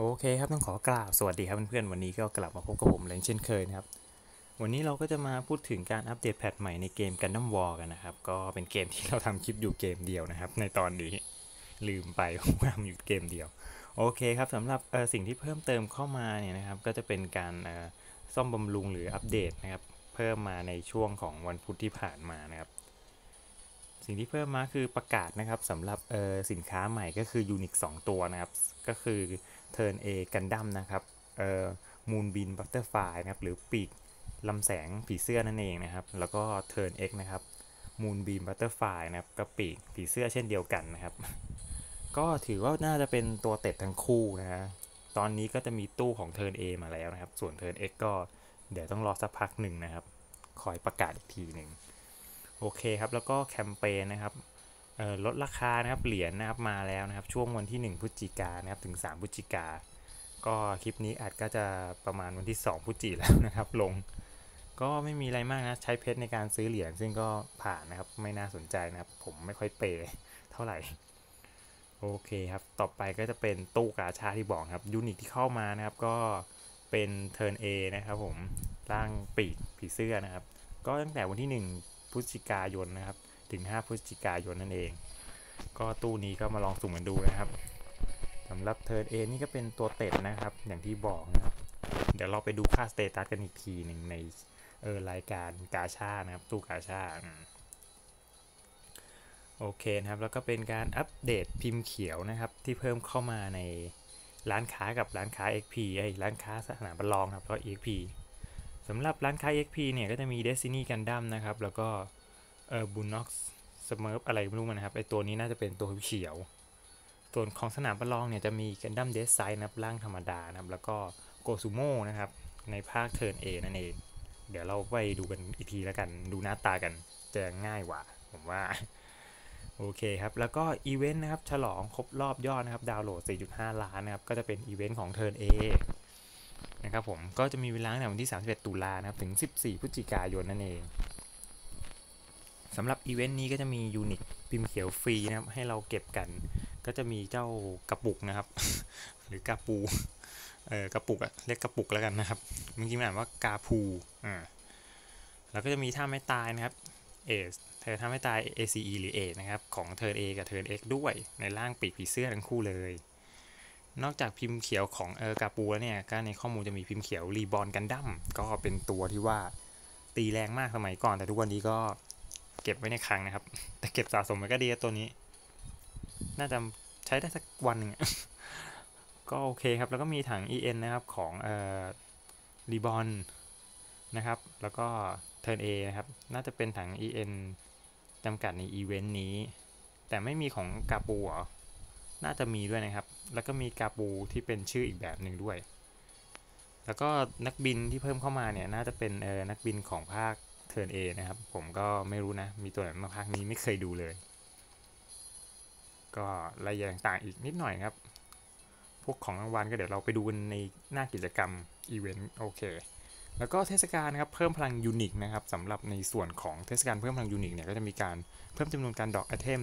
โอเคครับต้องขอกราบสวัสดีครับเพื่อนๆวันนี้ก็กลับมาพบกับผมเลยเช่นเคยนะครับ วันนี้เราก็จะมาพูดถึงการอัปเดตแพทใหม่ในเกม Gundam War กันนะครับ ก็เป็นเกมที่เราทำคลิปอยู่เกมเดียวนะครับ ในตอนนี้ลืมไปว่าทำอยู่เกมเดียว โอเคครับสำหรับสิ่งที่เพิ่มเติมเข้ามาเนี่ยนะครับ ก็จะเป็นการซ่อมบำรุงหรืออัปเดตนะครับ เพิ่มมาในช่วงของวันพุธที่ผ่านมานะครับสิ่งที่เพิ่มมาคือประกาศนะครับสำหรับสินค้าใหม่ก็คือ Unix 2ตัวนะครับ ก็คือ Turn A Gundam นะครับเอ่อ Moonbeam Butterfly นะครับหรือปีกลำแสงผีเสื้อนั่นเองนะครับ แล้วก็ Turn X นเอนะครับ Moonbeam Butterfly นะครับก็ปีกผีเสื้อเช่นเดียวกันนะครับ ก็ถือว่าน่าจะเป็นตัวเด็ดทั้งคู่นะฮะตอนนี้ก็จะมีตู้ของ Turn A มาแล้วนะครับ ส่วน Turn X ก็เดี๋ยวต้องรอสักพักหนึ่งนะครับ คอยประกาศอีกทีหนึ่งโอเคครับ แล้วก็แคมเปญนะครับ ลดราคานะครับเหรียญนะครับมาแล้วนะครับช่วงวันที่ 1พฤศจิกายนนะครับถึง 3พฤศจิกา ก็คลิปนี้อาจก็จะประมาณวันที่ 2พฤศจิแล้วนะครับ ลง ก็ไม่มีอะไรมากนะใช้เพชรในการซื้อเหรียญซึ่งก็ผ่านนะครับไม่น่าสนใจนะครับ ผมไม่ค่อยเปย์เท่าไหร่โอเคครับ ต่อไปก็จะเป็นตู้กาชาที่บอกครับยูนิตที่เข้ามานะครับ ก็เป็นเทิร์น A นะครับผมร่างปีกผีเสื้อนะครับ ก็ตั้งแต่วันที่ 1พฤศจิกายนนะครับ ถึง 5 พฤศจิกายนนั่นเอง ก็ตู้นี้ก็มาลองสุ่มกันดูนะครับสำหรับ Turn A นี่ก็เป็นตัวเด็ดนะครับ อย่างที่บอกนะครับ เดี๋ยวเราไปดูค่า status กันอีกทีหนึ่งในเออรายการกาชานะครับ ตู้กาชาโอเคนะครับ แล้วก็เป็นการอัปเดตพิมพ์เขียวนะครับ ที่เพิ่มเข้ามาในร้านค้ากับร้านค้า XP ไอ้ร้านค้าสนามประลองครับแล้ว XP สำหรับร้านค้า XP เนี่ยก็จะมี Destiny Gundam นะครับ แล้วก็ เออบูน็อกสเมิร์ฟอะไรไม่รู้มันนะครับไอตัวนี้น่าจะเป็นตัวเขียว ส่วนของสนามประลองเนี่ยจะมี Gundam Deathscythe นะครับร่างธรรมดานะครับ แล้วก็โกซูโม่นะครับ ในภาค Turn A นั่นเอง เดี๋ยวเราไปดูกันอีกทีแล้วกัน ดูหน้าตากันจะง่ายกว่า ผมว่า โอเคครับ แล้วก็อีเวนต์นะครับ ฉลองครบรอบยอดนะครับ ดาวน์โหลด 4.5 ล้านนะครับ ก็จะเป็นอีเวนต์ของ Turn A นะครับผมก็จะมีเวลาตั้งแต่วันที่ 31 ตุลานะครับ ถึง 14 พฤศจิกายนนั่นเอง สำหรับอีเวนต์นี้ก็จะมี unit พิมพ์เขียวฟรีนะครับ ให้เราเก็บกัน ก็จะมีเจ้ากระปุกนะครับ หรือกาปูเออกระปุกอะเรียกกระปุกแล้วกันนะครับเมื่อกี้มันอ่านว่ากาพูอ่าแล้วก็จะมีท่าไม่ตายนะครับเอสเธอท่าไม่ตาย ACE หรือเอนะครับ ของเทิร์น A กับเทิร์น X ด้วยในร่างปีกผีเสื้อทั้งคู่เลย นอกจากพิมพ์เขียวของเออกาปูแล้วเนี่ยก็ในข้อมูลจะมีพิมพ์เขียวรีบอลกันดั้มก็เป็นตัวที่ว่าตีแรงมากสมัยก่อน แต่ทุกวันนี้ก็ เก็บไว้ในคลังนะครับ แต่เก็บสะสมไว้ก็ดีตัวนี้ น่าจะใช้ได้สักวันหนึ่งก็โอเคครับ แล้วก็มีถัง EN นะครับของเอ่อรีบอนนะครับ แล้วก็เทิร์น A นะครับ น่าจะเป็นถัง EN จำกัดในอีเวนต์นี้ แต่ไม่มีของกาปูเหรอน่าจะมีด้วยนะครับ แล้วก็มีกาปูที่เป็นชื่ออีกแบบหนึ่งด้วย แล้วก็นักบินที่เพิ่มเข้ามาเนี่ย น่าจะเป็นเออนักบินของภาค เทิร์นเอนะครับ ผมก็ไม่รู้นะ มีตัวไหนมาภาคนี้ไม่เคยดูเลย ก็รายละเอียดต่างๆอีกนิดหน่อยครับ พวกของรางวัลก็เดี๋ยวเราไปดูกันในหน้ากิจกรรมอีเวนต์โอเคแล้วก็เทศกาลนะครับเพิ่มพลัง unit นะครับสำหรับในส่วนของเทศกาลเพิ่มพลัง unit เนี่ยก็จะมีการเพิ่มจำนวนการดอกไอเทม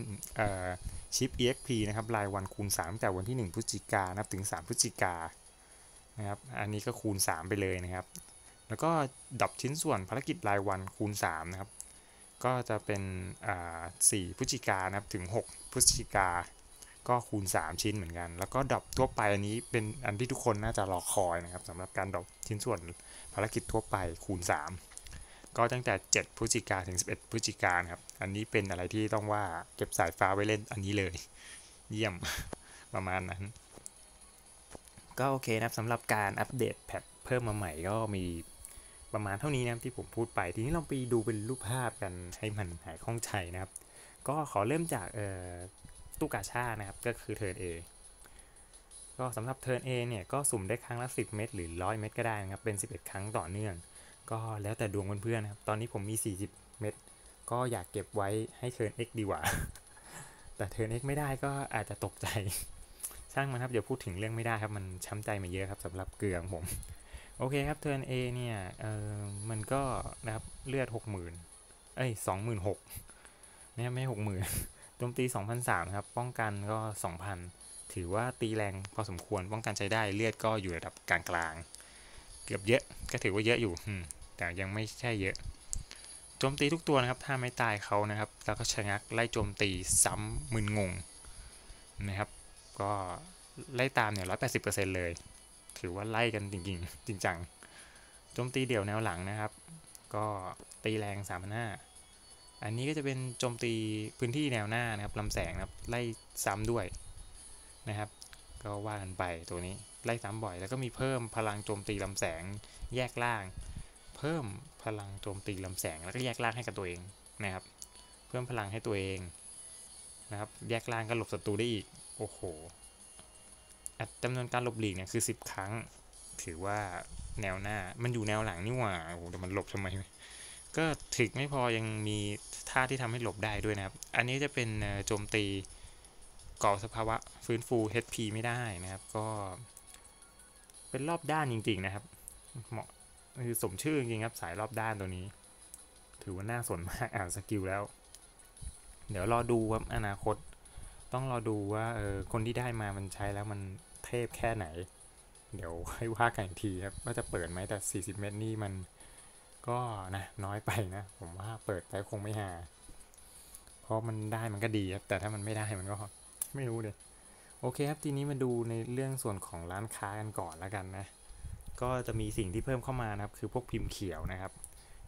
ชิป EXP นะครับรายวันคูณ3แต่วันที่ 1พฤศจิกายนถึง 3 พฤศจิกานะครับอันนี้ก็คูณ 3 ไปเลยนะครับ แล้วก็ drop ชิ้นส่วนภารกิจรายวันคูณ3นะครับ ก็จะเป็น4พฤศจิกานะครับถึง 6 พฤศจิกา ก็คูณ 3 ชิ้นเหมือนกัน แล้วก็ดับทั่วไปอันนี้เป็นอันที่ทุกคนน่าจะรอคอยนะครับสำหรับการดับชิ้นส่วนภารกิจทั่วไปคูณ 3 ก็ตั้งแต่ 7 พฤศจิกาถึง 11 พฤศจิกาครับ อันนี้เป็นอะไรที่ต้องว่าเก็บสายฟ้าไว้เล่นอันนี้เลย เยี่ยมประมาณนั้น ก็โอเคนะครับสำหรับการอัปเดตแพทเพิ่มมาใหม่ก็มี ประมาณเท่านี้นะที่ผมพูดไป ทีนี้เราไปดูเป็นรูปภาพกันให้มันหายคล่องใจนะครับ ก็ขอเริ่มจากตู้กาชานะครับ ก็คือเทิร์น A ก็สำหรับเทิร์น A เนี่ยก็สุ่มได้ครั้งละ 10 เม็ดหรือ 100 เม็ดก็ได้นะครับ เป็น 11 ครั้งต่อเนื่อง ก็แล้วแต่ดวงเพื่อนๆนะครับ ตอนนี้ผมมี 40 เม็ดก็อยากเก็บไว้ให้เทิร์น X ดีกว่า แต่เทิร์น X ไม่ได้ก็อาจจะตกใจ ช่างมันครับเดี๋ยวพูดถึงเรื่องไม่ได้ครับ มันช้ำใจมาเยอะครับสำหรับเกลือของผม โอเคครับ เทิร์น A เนี่ยเออมันก็นะครับเลือดหกหมื่นเอ้ยสองหมื่นหกเนี่ยไม่หกหมื่นโจมตีสองพันสามครับ ป้องกันก็สองพันถือว่าตีแรงพอสมควร ป้องกันใช้ได้ เลือดก็อยู่ระดับกลางๆ เกือบเยอะ ก็ถือว่าเยอะอยู่ แต่ยังไม่ใช่เยอะ โจมตีทุกตัวนะครับ ถ้าไม่ตายเขานะครับ แล้วก็ชะงักไล่โจมตีซ้ำมึนงงนะครับ ก็ไล่ตามเนี่ยร้อยแปดสิบเปอร์เซ็นต์เลย ถือว่าไล่กันจริงๆ จริงจังโจมตีเดี่ยวแนวหลังนะครับ ก็ตีแรงสามพันห้าอันนี้ก็จะเป็นโจมตีพื้นที่แนวหน้านะครับลำแสงนะครับไล่ซ้ำด้วยนะครับ ก็ว่ากันไปตัวนี้ไล่ซ้ำบ่อยแล้วก็มีเพิ่มพลังโจมตีลำแสงแยกล่าง เพิ่มพลังโจมตีลำแสงแล้วก็แยกล่างให้กับตัวเองนะครับ เพิ่มพลังให้ตัวเองนะครับ แยกล่างก็หลบศัตรูได้อีก โอ้โห จำนวนการหลบหลีกเนี่ยคือ 10 ครั้ง ถือว่าแนวหน้า มันอยู่แนวหลังนี่หว่าโอ้โหแต่มันหลบทำไม ก็ถึกไม่พอยังมีท่าที่ทำให้หลบได้ด้วยนะครับ อันนี้จะเป็นโจมตีก่อสภาวะฟื้นฟู HP ไม่ได้นะครับ ก็เป็นรอบด้านจริง ๆนะครับ เหมาะคือสมชื่อจริงครับสายรอบด้านตัวนี้ ถือว่าน่าสนมากอ่าน skill แล้ว เดี๋ยวรอดูครับอนาคต ต้องรอดูว่าเออคนที่ได้มามันใช้แล้วมันเทพแค่ไหน เดี๋ยวให้ว่ากันอีกทีครับว่าจะเปิดไหมแต่ 40 เพชรนี่มันก็นะน้อยไปนะ ผมว่าเปิดไปคงไม่หา เพราะมันได้มันก็ดีครับ แต่ถ้ามันไม่ได้มันก็ไม่รู้เลยโอเคครับทีนี้มาดูในเรื่องส่วนของร้านค้ากันก่อนแล้วกันนะก็จะมีสิ่งที่เพิ่มเข้ามานะครับ คือพวกพิมพ์เขียวนะครับ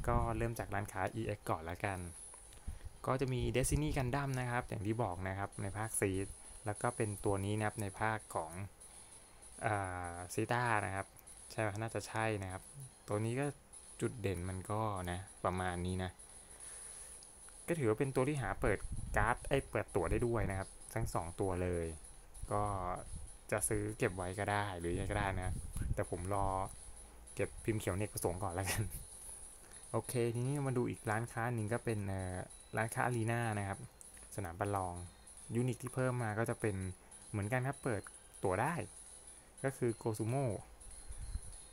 ก็เริ่มจากร้านค้า EX ก่อนแล้วกัน ก็จะมี Destiny Gundam นะครับ อย่างที่บอกนะครับในภาคซีดแล้วก็เป็นตัวนี้นะครับในภาคของซีต้านะครับ ใช่ไหมน่าจะใช่นะครับ ตัวนี้ก็จุดเด่นมันก็นะประมาณนี้นะ ก็ถือว่าเป็นตัวที่หาเปิดการ์ดไอ้เปิดตัวได้ด้วยนะครับ ทั้ง 2 ตัวเลย ก็จะซื้อเก็บไว้ก็ได้หรือยังก็ได้นะ แต่ผมรอเก็บพิมพ์เขียวเนกประสงค์ก่อนแล้วกัน โอเค ทีนี้มาดูอีกร้านค้าหนึ่งก็เป็น ร้านค้า arena นะครับ สนามประลอง unit ที่เพิ่มมาก็จะเป็นเหมือนกันครับ เปิดตั๋วได้ ก็คือโกซูโม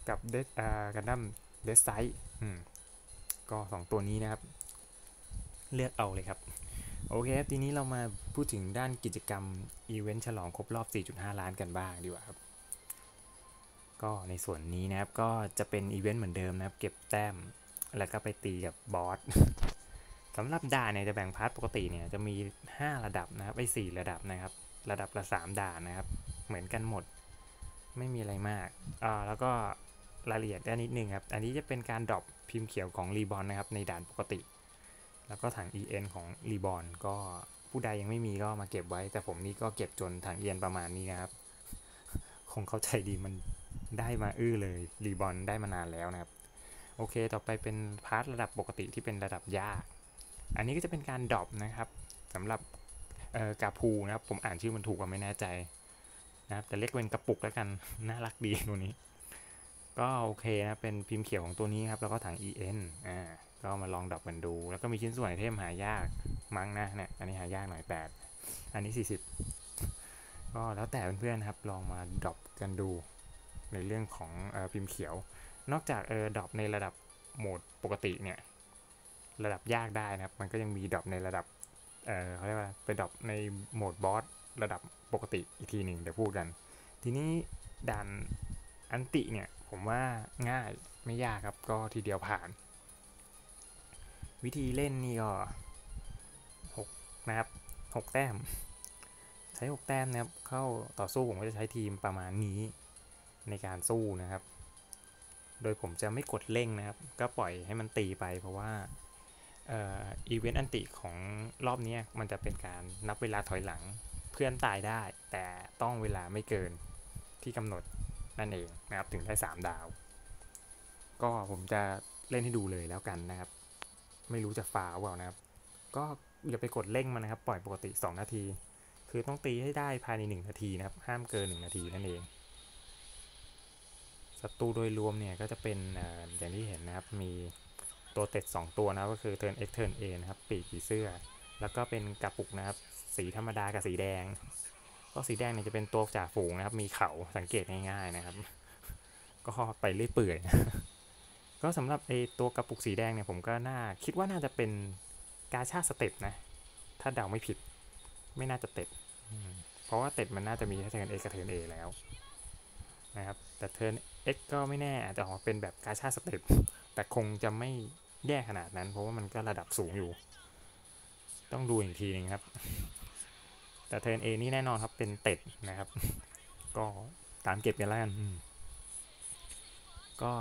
กับ Death Gundam Deathscythe ก็ 2 ตัวนี้นะครับ เลือกเอาเลยครับ โอเคทีนี้เรามาพูดถึงด้านกิจกรรม อีเวนต์ฉลองครบรอบ 4.5 ล้านกันบ้างดีกว่าครับ ก็ในส่วนนี้นะครับ ก็จะเป็นอีเวนต์เหมือนเดิมนะครับ เก็บแต้ม แล้วก็ไปตีกับ boss สำหรับด่านเนี่ยจะแบ่ง part ปกติเนี่ยจะมี 5 ระดับนะครับไอ้4ระดับนะครับ ระดับละ 3 ด่านนะครับ เหมือนกันหมด ไม่มีอะไรมากอ่าแล้วก็รายละเอียดได้นิดนึงครับ อันนี้จะเป็นการ dropพิมพ์เขียวของ Reborns นะครับในด่านปกติ แล้วก็ถัง EN ของ Reborns ก็ผู้ใดยังไม่มีก็มาเก็บไว้ แต่ผมนี่ก็เก็บจนถัง EN ประมาณนี้นะครับ คงเข้าใจดีมันได้มาอื้อเลย Reborns ได้มานานแล้วนะครับ โอเค ต่อไปเป็น part ระดับปกติที่เป็นระดับยาก อันนี้ก็จะเป็นการ drop นะครับสำหรับกาพูนะครับ ผมอ่านชื่อมันถูกว่าไม่แน่ใจนะครับแต่เรียกเป็นกระปุกแล้วกัน น่ารักดีตัวนี้ ก็โอเคนะเป็นพิมพ์เขียวของตัวนี้ครับ แล้วก็ถัง EN อ่าก็มาลอง drop กันดู แล้วก็มีชิ้นส่วน item หายากมั้งนะเนี่ยอันนี้หายากหน่อยแปดอันนี้ 40 ก็แล้วแต่เพื่อนๆครับลองมา drop กันดูในเรื่องของอพิมพ์เขียว นอกจากเออ drop ในระดับโหมดปกติเนี่ย ระดับยากได้นะครับ มันก็ยังมี drop ในระดับ เออเขาเรียกว่าไป drop ในโหมดบอสระดับปกติอีกทีหนึ่งเดี๋ยวพูดกัน ทีนี้ด่านอันติเนี่ย ผมว่าง่ายไม่ยากครับก็ทีเดียวผ่าน วิธีเล่นนี่ก็หกนะครับหกแต้ม ใช้หกแต้มนะครับ เข้าต่อสู้ผมก็จะใช้ทีมประมาณนี้ในการสู้นะครับ โดยผมจะไม่กดเร่งนะครับ ก็ปล่อยให้มันตีไปเพราะว่า อีเวนต์อันติของรอบนี้มันจะเป็นการนับเวลาถอยหลังเพื่อนตายได้ แต่ต้องเวลาไม่เกินที่กำหนดนั่นเองนะครับถึงได้ 3 ดาว ก็ผมจะเล่นให้ดูเลยแล้วกันนะครับ ไม่รู้จะฟาวเปล่านะครับ ก็อย่าไปกดเร่งมันนะครับ ปล่อยปกติ 2 นาที คือต้องตีให้ได้ภายใน 1 นาทีนะครับ ห้ามเกิน 1 นาทีนั่นเองศัตรูโดยรวมเนี่ยก็จะเป็นอย่างที่เห็นนะครับมี ตัวเด็ด 2 ตัวนะก็คือ Turn X Turn A นะครับ ปีกผีเสื้อ แล้วก็เป็นกระปุกนะครับ สีธรรมดากับสีแดง ก็สีแดงเนี่ยจะเป็นตัวจ่าฝูงนะครับ มีเขาสังเกตง่ายๆนะครับ ก็ไปเรื่อยเปื่อย ก็สำหรับไอตัวกระปุกสีแดงเนี่ยผมก็น่าคิดว่าน่าจะเป็นกาชา step นะ ถ้าเดาไม่ผิด ไม่น่าจะเด็ดเพราะว่าเด็ดมันน่าจะมี Turn X กับ Turn A แล้วนะครับ แต่ Turn X ก็ไม่แน่อาจจะออกมาเป็นแบบกาชา step แต่คงจะไม่ แย่ขนาดนั้น เพราะว่ามันก็ระดับสูงอยู่ ต้องดูอีกทีหนึงครับ แต่ Turn A นี่แน่นอนครับเป็นเต็ดนะครับ ก็ตามเก็บกันแล้วกันก็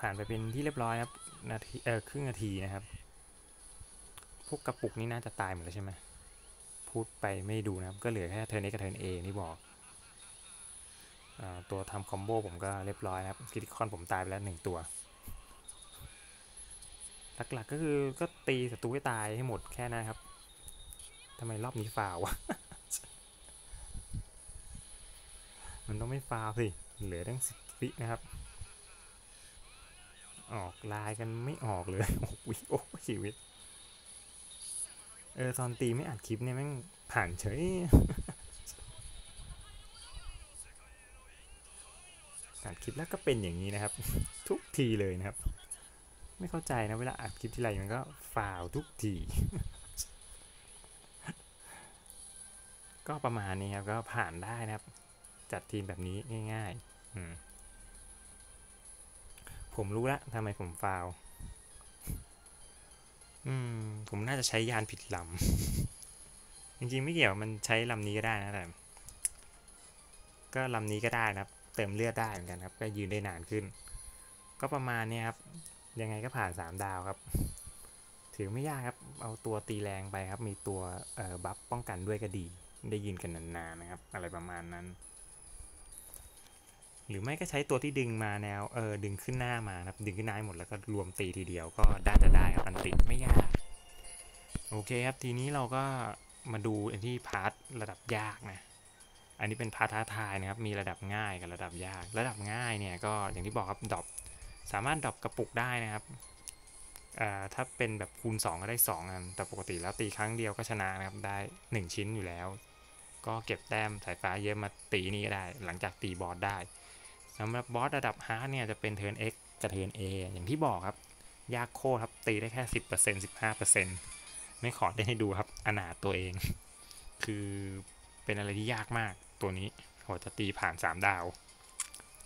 ผ่านไปเป็นที่เรียบร้อยครับนาทีเออครึ่งนาทีนะครับ พวกกระปุกนี่น่าจะตายหมดแล้วใช่ไหมพูดไปไม่ดูนะครับ ก็เหลือแค่เทิร์น X กับเทิร์น A นี่บอกอตัวทำคอมโบผมก็เรียบร้อยนะครับคิติคอนผมตายไปแล้วหนึ่งตัว หลักๆก็คือก็ตีศัตรูให้ตายให้หมดแค่นั้นครับทำไมรอบนี้ฟาวะมันต้องไม่ฟาวสิ เหลือตั้งสิบวินะครับ ออกลายกันไม่ออกเลยโอ้โหโอ้ชีวิต เออ ตอนตีไม่อัดคลิปเนี่ยแม่งผ่านเฉยอัดคลิปแล้วก็เป็นอย่างนี้นะครับ ทุกทีเลยนะครับ ไม่เข้าใจนะเวลาอัดคลิปทีไรมันก็ฟาวทุกที ก็ประมาณนี้ครับก็ผ่านได้นะครับ จัดทีมแบบนี้ง่ายๆ ผมรู้ละทำไมผมฟาวผมน่าจะใช้ยานผิดลำ จริงๆไม่เกี่ยวมันใช้ลำนี้ก็ได้นะแต่ก็ลำนี้ก็ได้นะครับ เติมเลือดได้เหมือนกันครับ ก็ยืนได้นานขึ้น ก็ประมาณนี้ครับ ยังไงก็ผ่าน 3 ดาวครับ ถือไม่ยากครับ เอาตัวตีแรงไปครับ มีตัวบัฟป้องกันด้วยก็ดี ได้ยินกันนานๆนะครับ อะไรประมาณนั้น หรือไม่ก็ใช้ตัวที่ดึงมาแนว เออ ดึงขึ้นหน้ามานะครับ ดึงขึ้นหน้าหมดแล้วก็รวมตีทีเดียวก็ได้จะได้ครับอันติไม่ยาก โอเคครับ ทีนี้เราก็มาดูอันที่ part ระดับยากนะ อันนี้เป็น part ท้าทายนะครับ มีระดับง่ายกับระดับยาก ระดับง่ายเนี่ยก็อย่างที่บอกครับ drop สามารถ drop กระปุกได้นะครับถ้าเป็นแบบคูณ 2 ก็ได้2อันแต่ปกติแล้วตีครั้งเดียวก็ชนะนะครับ ได้ 1 ชิ้นอยู่แล้ว ก็เก็บแต้มสายฟ้าเยอะมาตีนี่ก็ได้ หลังจากตีบอสได้สำหรับบอสระดับ hard เนี่ยจะเป็นเทิร์น X กับเทิร์น A อย่างที่บอกครับ ยากโคตรครับ ตีได้แค่ 10% 15%ไม่ขอได้ให้ดูครับอนาตัวเอง คือเป็นอะไรที่ยากมากตัวนี้กว่าจะตีผ่าน 3 ดาว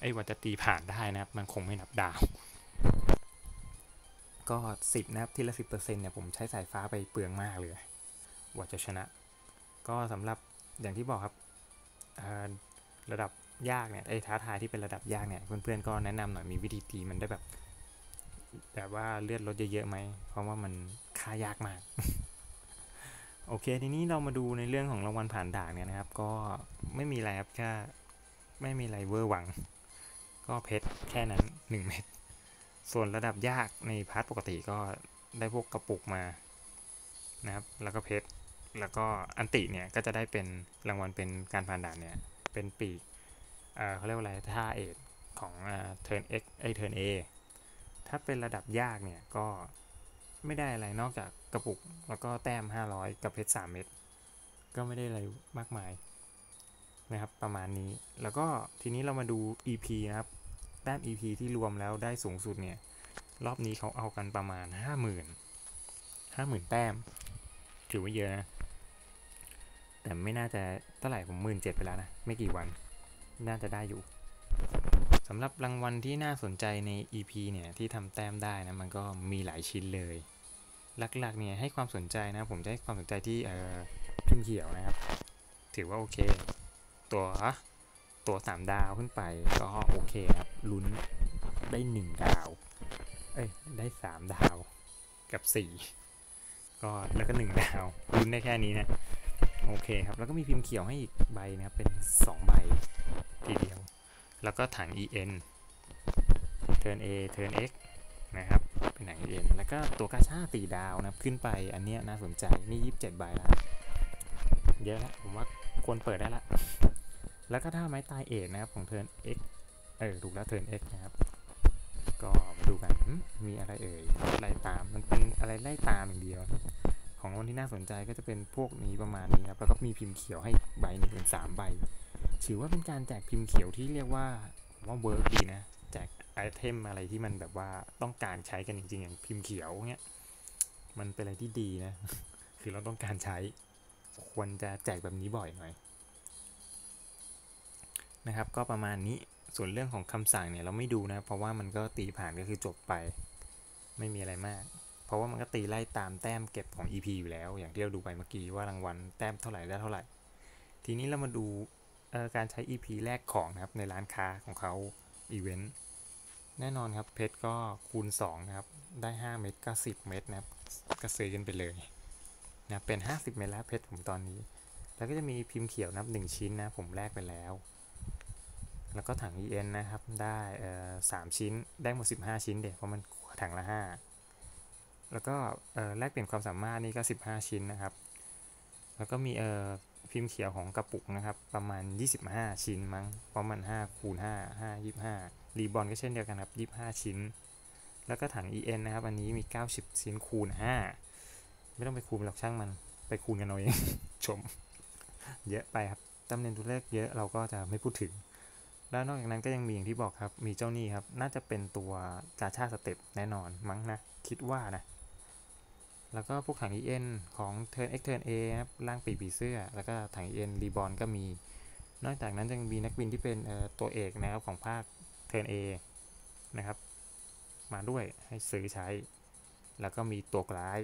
ไอ้กว่าจะตีผ่านได้นะครับ มันคงไม่นับดาว ก็10นะครับทีละ10%เปอร์เซ็นต์เนี่ยผมใช้สายฟ้าไปเปลืองมากเลยกว่าจะชนะ ก็สำหรับอย่างที่บอกครับระดับยากเนี่ยไอ้ท้าทายที่เป็นระดับยากเนี่ยเพื่อนๆก็แนะนำหน่อยมีวิธีตีมันได้แบบแบบว่าเลือดลดเยอะๆไหม เพราะว่ามันฆ่ายากมาก โอเค ทีนี้เรามาดูในเรื่องของรางวัลผ่านด่านเนี่ยนะครับ ก็ไม่มีอะไรครับแค่ไม่มีอะไรเวอร์วัง ก็เพชรแค่นั้น 1 เม็ด ส่วนระดับยากใน part ปกติก็ได้พวกกระปุกมานะครับ แล้วก็เพชร แล้วก็อันติเนี่ยก็จะได้เป็นรางวัลเป็นการผ่านด่านเนี่ย เป็นปีกเขาเรียกว่าอะไรท่าเอกของเทิร์น X ไอเทิร์น A ถ้าเป็นระดับยากเนี่ยก็ไม่ได้อะไรนอกจากกระปุก แล้วก็แต้ม 500 กับเพชร 3 เม็ด ก็ไม่ได้อะไรมากมาย นะครับประมาณนี้แล้วก็ทีนี้เรามาดู EP นะครับแต้ม EP ที่รวมแล้วได้สูงสุดเนี่ย รอบนี้เขาเอากันประมาณ 50,000 50,000 แต้ม ถือว่าเยอะนะแต่ไม่น่าจะเท่าไหร่ผมหมื่นเจ็ดไปแล้วนะ ไม่กี่วัน น่าจะได้อยู่สำหรับรางวัลที่น่าสนใจใน EP เนี่ย ที่ทำแต้มได้นะ มันก็มีหลายชิ้นเลย หลักๆเนี่ยให้ความสนใจนะ ผมจะให้ความสนใจที่เออพิมพ์เขียวนะครับ ถือว่าโอเค ตัวตัว3ดาวขึ้นไปก็โอเคครับลุ้นได้1ดาว เอ้ยได้3ดาวกับ4ก็แล้วก็1ดาวลุ้นได้แค่นี้นะโอเคครับ แล้วก็มีพิมพ์เขียวให้อีกใบนะครับ เป็น 2 ใบทีเดียว แล้วก็ถัง EN Turn A Turn X นะครับ เป็นถัง EN แล้วก็ตัวกาชาตีดาวนะครับ ขึ้นไปอันเนี้ยน่าสนใจ นี่ 27 ใบแล้ว เยอะแล้วผมว่าควรเปิดได้ละ แล้วก็ถ้าไม้ตายเอกนะครับของ Turn X เออถูกแล้ว Turn X นะครับ ก็มาดูกันมีอะไรเอ่ยไล่ตามมันเป็นอะไรไล่ตามอย่างเดียว ของรางวัลที่น่าสนใจก็จะเป็นพวกนี้ประมาณนี้ครับแล้วก็มีพิมพ์เขียวให้ใบหนึ่งเป็นสามใบ ถือว่าเป็นการแจกพิมพ์เขียวที่เรียกว่าว่า work ดีนะแจก item อะไรที่มันแบบว่าต้องการใช้กันจริงๆอย่างพิมพ์เขียวเงี้ยมันเป็นอะไรที่ดีนะ คือเราต้องการใช้ ควรจะแจกแบบนี้บ่อยหน่อย นะครับ ก็ประมาณนี้ส่วนเรื่องของคำสั่งเนี่ยเราไม่ดูนะ เพราะว่ามันก็ตีผ่านก็คือจบไป ไม่มีอะไรมาก เพราะว่ามันก็ตีไล่ตามแต้มเก็บของ EP อยู่แล้ว อย่างที่เราดูไปเมื่อกี้ว่ารางวัลแต้มเท่าไหร่ได้เท่าไหร่ ทีนี้เรามาดูการใช้ EP แรกของนะครับในร้านค้าของเขาอีเวนต์แน่นอนครับเพชรก็คูณ2นะครับได้ 5 เม็ดก็ 10 เม็ดนะครับก็ซื้อกันไปเลยนะเป็น 50 เม็ดแล้วเพชรผมตอนนี้ แล้วก็จะมีพิมพ์เขียวนับ1ชิ้นนะผมแลกไปแล้ว แล้วก็ถัง EN นะครับ ได้เอ่อสชิ้น ได้หมด 15 ชิ้นเด็กเพราะมันถังละ 5 แล้วก็แลกเปลี่ยนความสามารถนี่ก็ 15 ชิ้นนะครับ แล้วก็มีเอ่อพิมพ์เขียวของกระปุกนะครับ ประมาณ 25 ชิ้นมั้ง เพราะมัน 5 คูณ 5 5 25 รีบอลก็เช่นเดียวกันครับ 25 ชิ้น แล้วก็ถัง EN นะครับ อันนี้มี 90 ชิ้นคูณ 5 ไม่ต้องไปคูณหรอกช่างมัน ไปคูณกันเอาเอง ชม เยอะไปครับ ตำแหน่งตัวเลขเยอะเราก็จะไม่พูดถึง แล้วนอกจากนั้นก็ยังมีอย่างที่บอกครับ มีเจ้านี่ครับ น่าจะเป็นตัวกาชาสเต็ปแน่นอนมั้งนะ คิดว่านะ แล้วก็พวกถัง EN ของ Turn X Turn A ครับล่างปีปีเสื้อ แล้วก็ถัง EN รีบอลก็มี นอกจากนั้นยังมีนักบินที่เป็นตัวเอกนะครับของภาค Turn A นะครับ มาด้วยให้ซื้อใช้ แล้วก็มีตัวร้าย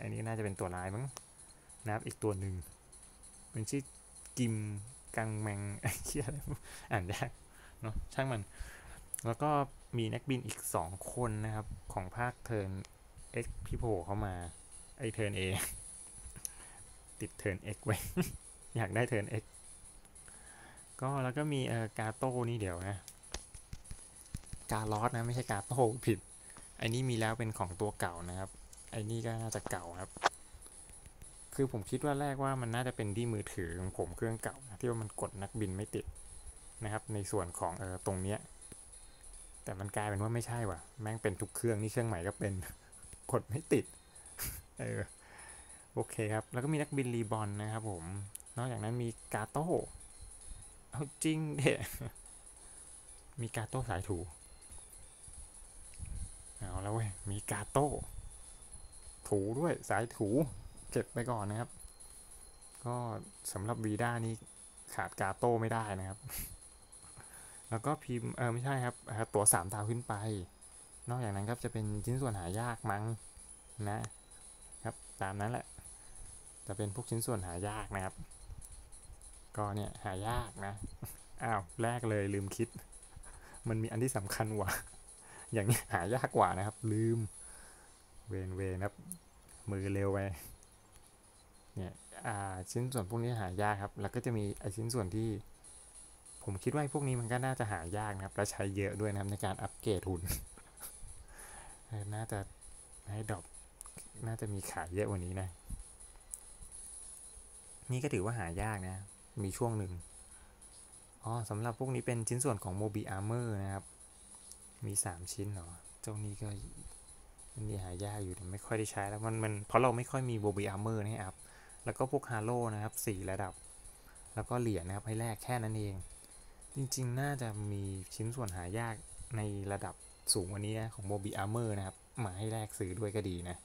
อันนี้น่าจะเป็นตัวร้ายมั้งนะครับ อีกตัวหนึ่งเป็นชื่อกิมกังแมงไอ้เชี่ยอะไรอ่านยาก เนาะช่างมัน แล้วก็มีนักบินอีก 2 คนนะครับ ของภาคเทิร์น X พี่โผล่เข้ามา ไอเทิร์น A ติดเทิร์น X ไว้ อยากได้เทิร์น X ก็แล้วก็มีเอ่อกาโต้นี่เดี๋ยวนะ กาลอสนะ ไม่ใช่กาโต้ผิดไอนี่มีแล้วเป็นของตัวเก่านะครับ ไอ้นี่ก็น่าจะเก่าครับ คือผมคิดว่าแรกว่ามันน่าจะเป็นที่มือถือของผมเครื่องเก่านะที่ว่ามันกดนักบินไม่ติด นะครับ ในส่วนของเออตรงเนี้ยแต่มันกลายเป็นว่าไม่ใช่ว่ะ แม่งเป็นทุกเครื่องนี่เครื่องใหม่ก็เป็นกดไม่ติดเออโอเคครับ แล้วก็มีนักบินรีบอลนะครับผม นอกจากนั้นมีกาโต้เอาจริงเด็มีกาโต้สายถูเอาแล้วเว้ย มีกาโต้ ถูด้วยสายถู เก็บไปก่อนนะครับ ก็สำหรับวีด้านี้ขาดกาโต้ไม่ได้นะครับ แล้วก็พิมพ์เออไม่ใช่ครับตัวสามดาวขึ้นไป นอกจากนั้นครับจะเป็นชิ้นส่วนหายากมั้งนะครับตามนั้นแหละ จะเป็นพวกชิ้นส่วนหายากนะครับ ก็เนี่ยหายากนะอ้าวแรกเลยลืมคิด มันมีอันที่สำคัญกว่า อย่างนี้หายากกว่านะครับ ลืม เวนเวนครับ มือเร็วไปเนี่ยชิ้นส่วนพวกนี้หายากครับ แล้วก็จะมีไอชิ้นส่วนที่ ผมคิดว่าพวกนี้มันก็น่าจะหายากนะครับ และใช้เยอะด้วยนะครับในการอัปเกรดหุ่นน่าจะให้ drop น่าจะมีขายเยอะกว่านี้นะ นี่ก็ถือว่าหายากนะ มีช่วงหนึ่งอ๋อสำหรับพวกนี้เป็นชิ้นส่วนของ mobile armor นะครับ มีสามชิ้นเหรอ เจ้านี้ก็มันมีหายากอยู่แต่ไม่ค่อยได้ใช้แล้วมันมันเพราะเราไม่ค่อยมี mobile armor นะครับ แล้วก็พวก Haro นะครับสี่ระดับ แล้วก็เหรียญนะครับให้แลกแค่นั้นเอง จริงๆ น่าจะมีชิ้นส่วนหายากในระดับสูงกว่านี้นะของ mobile armor นะครับ มาให้แลกซื้อด้วยก็ดีนะ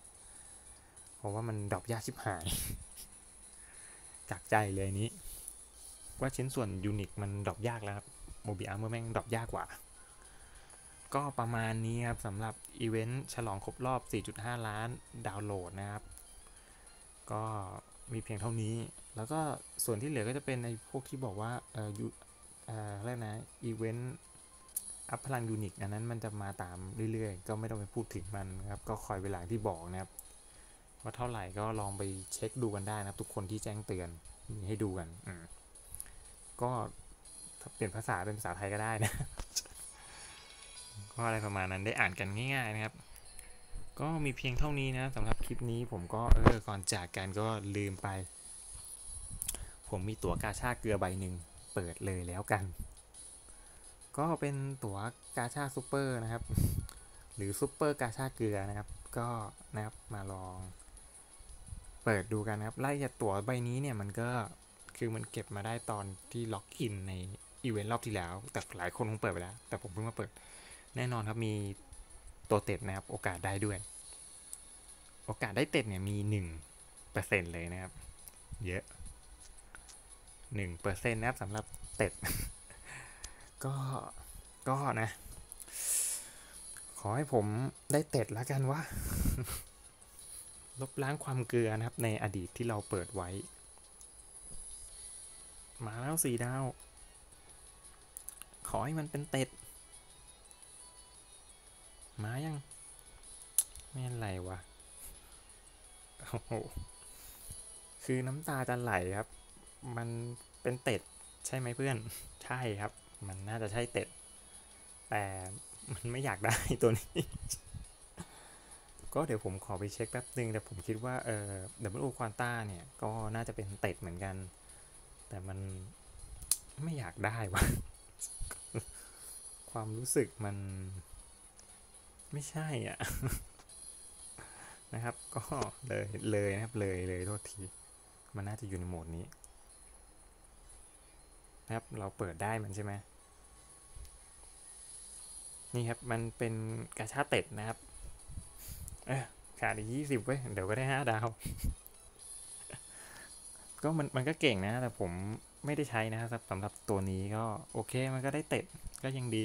เพราะว่ามัน drop ยากชิบหาย จากใจเลยนี้ ว่าชิ้นส่วน unique มัน drop ยากแล้วครับ mobile armor แม่ง drop ยากกว่า ก็ประมาณนี้ครับสำหรับอีเวนต์ฉลองครบรอบ 4.5 ล้านดาวน์โหลดนะครับ ก็มีเพียงเท่านี้ แล้วก็ส่วนที่เหลือก็จะเป็นในพวกที่บอกว่าเออ เอ่ออะไรนะอีเวนต์อัพพลัง unique อันนั้นมันจะมาตามเรื่อยๆ ก็ไม่ต้องไปพูดถึงมันครับ ก็คอยเวลาที่บอกนะครับ ว่าเท่าไหร่ก็ลองไปเช็คดูกันได้นะทุกคนที่แจ้งเตือนมีให้ดูกันอืก็เปลี่ยนภาษาเป็นภาษาไทยก็ได้นะ ก็อะไรประมาณนั้นได้อ่านกันง่ายๆนะครับ ก็มีเพียงเท่านี้นะสำหรับคลิปนี้ผมก็เออก่อนจากกันก็ลืมไป ผมมีตั๋วกาชาเกลือใบหนึ่ง เปิดเลยแล้วกัน ก็เป็นตั๋วกาชาซูเปอร์นะครับ หรือซูเปอร์กาชาเกลือนะครับ ก็นะครับมาลอง เปิดดูกันนะครับ ไล่จากตั๋วใบนี้เนี่ยมันก็คือมันเก็บมาได้ตอนที่ login ในอีเวนต์รอบที่แล้ว แต่หลายคนคงเปิดไปแล้ว แต่ผมเพิ่งมาเปิด แน่นอนครับมีตัวเต็ดนะครับ โอกาสได้ด้วย โอกาสได้เต็ดเนี่ยมีหนึ่งเปอร์เซ็นเลยนะครับ เยอะ หนึ่งเปอร์เซ็นต์นะครับสำหรับเต็ดก็ก็นะ ขอให้ผมได้เต็ดแล้วกันวะลบล้างความเกลือนะครับ ในอดีตที่เราเปิดไว้ มาแล้วสี่ดาว ขอให้มันเป็นเต็ด มายังไม่เป็นไรวะโอ้โหคือน้ำตาจะไหลครับ มันเป็นเต็ดใช่ไหมเพื่อน ใช่ครับ มันน่าจะใช่เต็ด แต่มันไม่อยากได้ตัวนี้ ก็เดี๋ยวผมขอไปเช็คแป๊บนึงแต่ผมคิดว่าเออ Double O Quanta เนี่ย ก็น่าจะเป็นเต็ดเหมือนกัน แต่มันไม่อยากได้วะความรู้สึกมันไม่ใช่อะนะครับ ก็เลยเลยนะครับเลยเลยโทษที มันน่าจะอยู่ในโหมดนี้ นะครับเราเปิดได้มันใช่ไหมนี่ครับมันเป็นกาชาเต็ดนะครับเออขาดอีกยี่สิบเว้ยเดี๋ยวก็ได้ห้าดาว ก็มันมันก็เก่งนะ แต่ผมไม่ได้ใช้นะครับสำหรับตัวนี้ก็โอเคมันก็ได้เต็ดก็ยังดี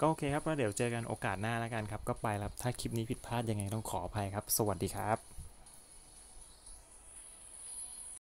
ก็โอเคครับแล้วเดี๋ยวเจอกันโอกาสหน้าแล้วกันครับ ก็ไปแล้วถ้าคลิปนี้ผิดพลาดยังไงต้องขออภัยครับ สวัสดีครับ